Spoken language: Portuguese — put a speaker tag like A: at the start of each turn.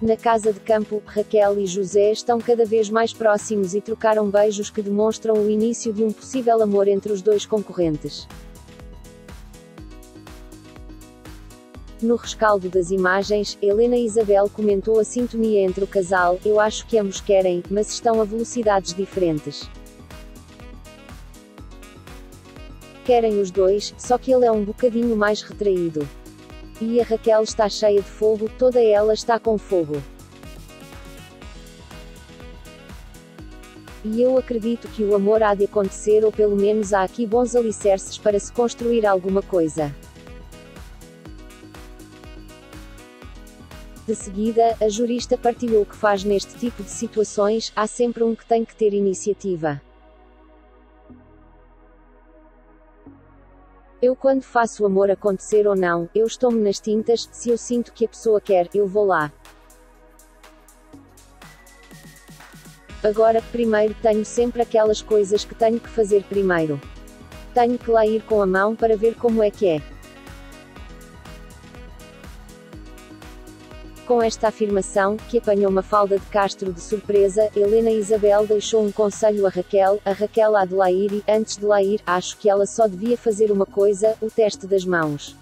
A: Na casa de campo, Raquel e José estão cada vez mais próximos e trocaram beijos que demonstram o início de um possível amor entre os dois concorrentes. No rescaldo das imagens, Helena Isabel comentou a sintonia entre o casal: Eu acho que ambos querem, mas estão a velocidades diferentes. Querem os dois, só que ele é um bocadinho mais retraído. E a Raquel está cheia de fogo, toda ela está com fogo. E eu acredito que o amor há de acontecer ou pelo menos há aqui bons alicerces para se construir alguma coisa. De seguida, a jurista partilhou o que faz neste tipo de situações, há sempre um que tem que ter iniciativa. Eu quando faço o amor acontecer ou não, eu estou-me nas tintas, se eu sinto que a pessoa quer, eu vou lá. Agora, primeiro tenho sempre aquelas coisas que tenho que fazer primeiro. Tenho que lá ir com a mão para ver como é que é. Com esta afirmação, que apanhou uma falda de Castro de surpresa, Helena Isabel deixou um conselho a Raquel, a Raquel há de lá ir e, antes de lá ir, acho que ela só devia fazer uma coisa, o teste das mãos.